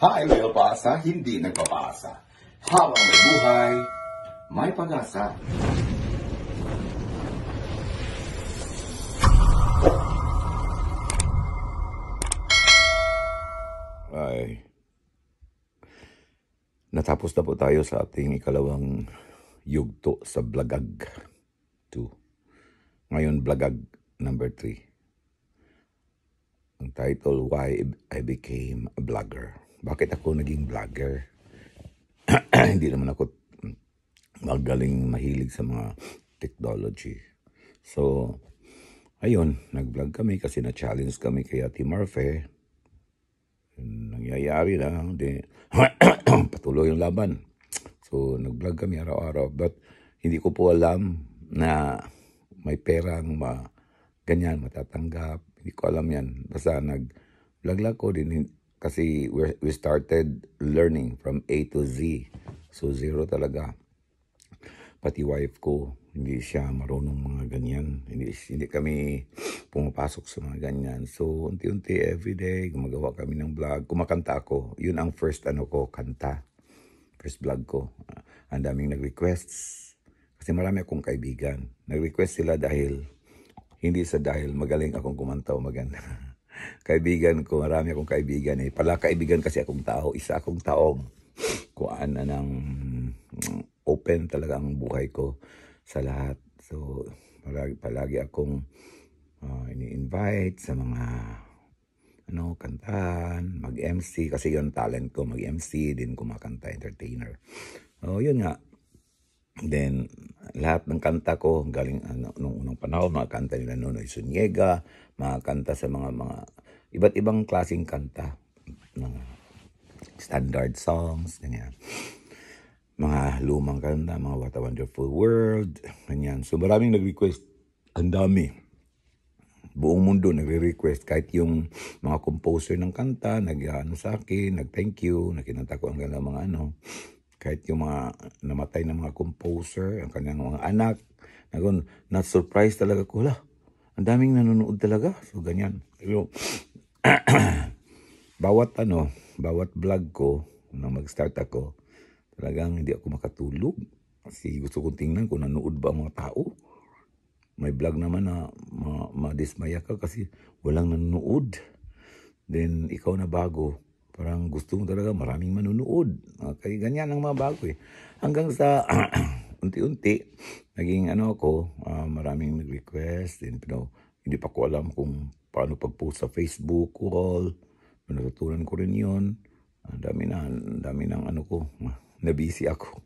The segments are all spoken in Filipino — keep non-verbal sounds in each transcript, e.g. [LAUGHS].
Highway paasa, hindi nagpapaasa. Habang may buhay, may pag-asa. Ay, natapos na po tayo sa ating ikalawang yugto sa Blagag 2. Ngayon, Blagag number 3. Ang title, Why I Became a Blogger. Bakit ako naging vlogger? [CLEARS THROAT] Hindi naman ako magaling mahilig sa mga technology. So, ayun, nag-vlog kami kasi na-challenge kami kay Ate Marfe. Nangyayari na, di, [CLEARS THROAT] patuloy yung laban. So, nag-vlog kami araw-araw. But, hindi ko po alam na may perang ma, ganyan, matatanggap. Hindi ko alam yan. Basta nag-vlog ko din kasi we started learning from A to Z. So, zero talaga. Pati wife ko, hindi siya marunong mga ganyan. Hindi, hindi kami pumapasok sa mga ganyan. So, unti-unti, everyday, gumagawa kami ng vlog. Kumakanta ako. Yun ang first ano ko, kanta. First vlog ko. Ang daming nag-requests. Kasi marami akong kaibigan. Nag-request sila dahil, hindi sa dahil magaling akong kumanta o maganda. [LAUGHS] kaibigan ko, marami akong kaibigan eh. Pala kaibigan kasi akong tao. Isa akong taong kuan na ng open talaga ang buhay ko sa lahat. So, palagi, palagi akong uh, ini-invite sa mga ano, kantahan, mag-MC, kasi yon talent ko, mag-MC, din kumakanta, entertainer. Oh, yun nga. Then, lahat ng kanta ko, galing ano, nung unang panahon, mga kanta nila Nonoy Sunyega, mga kanta sa mga, mga iba't ibang klaseng kanta. Mga standard songs, ganyan mga lumang kanta, mga What a Wonderful World, ganyan. So maraming nag-request, ang dami. Buong mundo nagre-request, kahit yung mga composer ng kanta, nag-ano sa akin, nag-thank you, nakinanta ko ang kanilang mga ano, kahit yung mga namatay na mga composer, ang kanyang mga anak, nagon, na-surprise talaga ko, la, ang daming nanonood talaga. So ganyan. Pero, [CLEARS THROAT] bawat ano, bawat vlog ko, nang mag-start ako, Talagang hindi ako makatulog. Kasi gusto kong tingnan kung nanood ba ang mga tao. May vlog naman na ma-dismaya ka kasi walang nanonood. Then ikaw na bago, parang gusto mo talaga maraming manunood. Kaya ganyan ang mga bago eh. Hanggang sa [CLEARS THROAT] unti-unti, naging ano ako, uh, maraming nag-request. Then, pero hindi pa ko alam kung paano pag-post sa Facebook ko all. Natutunan ko rin yun. Ang dami na, ang dami ng ano ko na busy ako.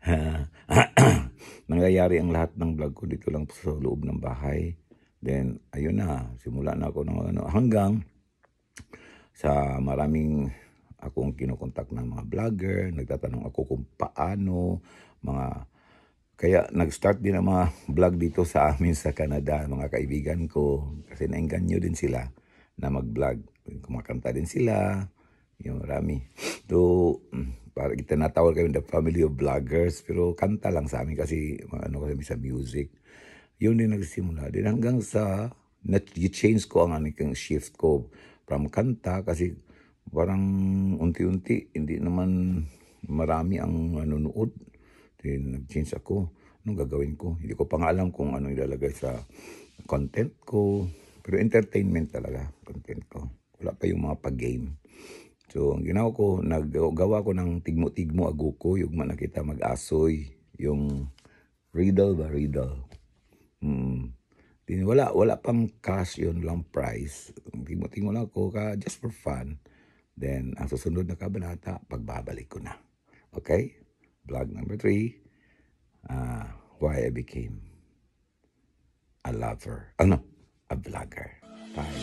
[CLEARS THROAT] Nangyayari ang lahat ng vlog ko dito lang sa loob ng bahay. Then, ayun na, simula na ako ng ano, hanggang sa maraming akong kinokontak ng mga vlogger, nagtatanong ako kung paano, mga, kaya nag-start din ang mga vlog dito sa amin sa Canada, mga kaibigan ko, kasi nainganyo din sila na mag-vlog. Kumakanta din sila, yung marami. So, para kita natawag kami the family of vloggers pero kanta lang sa amin kasi ano kami sa music. Yun din nagsimula. Din hanggang sa na-change ko ang aking shift ko from kanta kasi parang unti-unti hindi naman marami ang nanonood. Nag-change ako. Anong gagawin ko? Hindi ko pa nga alam kung ano ilalagay sa content ko. Pero entertainment talaga content ko. Wala pa yung mga pag-game. So, ang ginawa ko, naggawa ko ng tigmo-tigmo aguko, yung man nakita mag-asoy, yung riddle ba, riddle. Hmm. Wala, wala pang cash yun, lang price. Tigmo-tigmo lang ako, ka, just for fun. Then, ang susunod na kabanata, pagbabalik ko na. Okay? Vlog number three, uh, why I became a lover. Ano? A vlogger. Bye.